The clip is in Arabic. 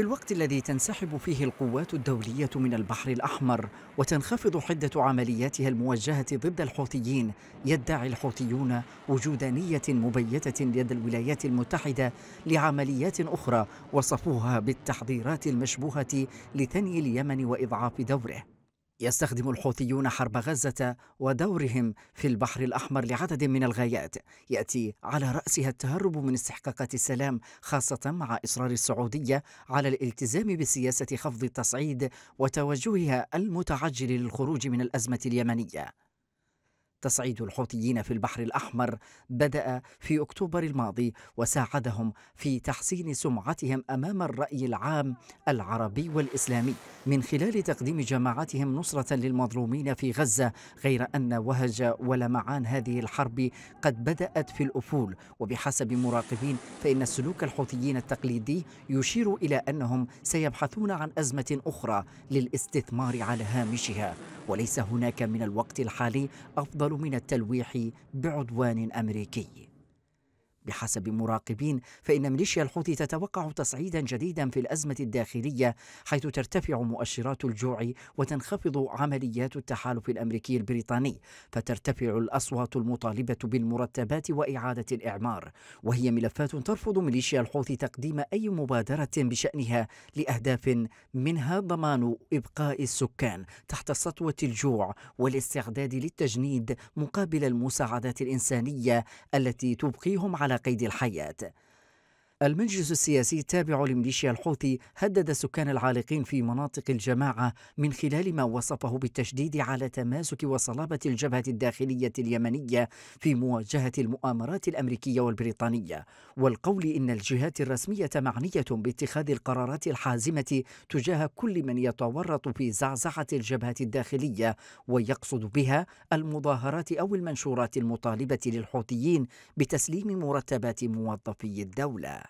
في الوقت الذي تنسحب فيه القوات الدولية من البحر الأحمر وتنخفض حدة عملياتها الموجهة ضد الحوثيين يدعي الحوثيون وجود نية مبيتة لدى الولايات المتحدة لعمليات أخرى وصفوها بالتحضيرات المشبوهة لثني اليمن وإضعاف دوره. يستخدم الحوثيون حرب غزة ودورهم في البحر الأحمر لعدد من الغايات. يأتي على رأسها التهرب من استحقاقات السلام خاصة مع إصرار السعودية على الالتزام بسياسة خفض التصعيد وتوجهها المتعجل للخروج من الأزمة اليمنية. تصعيد الحوثيين في البحر الأحمر بدأ في أكتوبر الماضي وساعدهم في تحسين سمعتهم أمام الرأي العام العربي والإسلامي. من خلال تقديم جماعاتهم نصرة للمظلومين في غزة غير أن وهج ولمعان هذه الحرب قد بدأت في الأفول. وبحسب مراقبين فإن سلوك الحوثيين التقليدي يشير إلى أنهم سيبحثون عن أزمة أخرى للاستثمار على هامشها. وليس هناك من الوقت الحالي أفضل من التلويح بعدوان أمريكي. بحسب مراقبين فإن ميليشيا الحوثي تتوقع تصعيدا جديدا في الأزمة الداخلية حيث ترتفع مؤشرات الجوع وتنخفض عمليات التحالف الأمريكي البريطاني فترتفع الأصوات المطالبة بالمرتبات وإعادة الإعمار. وهي ملفات ترفض ميليشيا الحوثي تقديم أي مبادرة بشأنها لأهداف منها ضمان إبقاء السكان تحت سطوة الجوع والاستعداد للتجنيد مقابل المساعدات الإنسانية التي تبقيهم على قيد الحياة. المجلس السياسي التابع لميليشيا الحوثي هدد سكان العالقين في مناطق الجماعة من خلال ما وصفه بالتشديد على تماسك وصلابة الجبهة الداخلية اليمنية في مواجهة المؤامرات الأمريكية والبريطانية والقول إن الجهات الرسمية معنية باتخاذ القرارات الحازمة تجاه كل من يتورط في زعزعة الجبهة الداخلية ويقصد بها المظاهرات أو المنشورات المطالبة للحوثيين بتسليم مرتبات موظفي الدولة.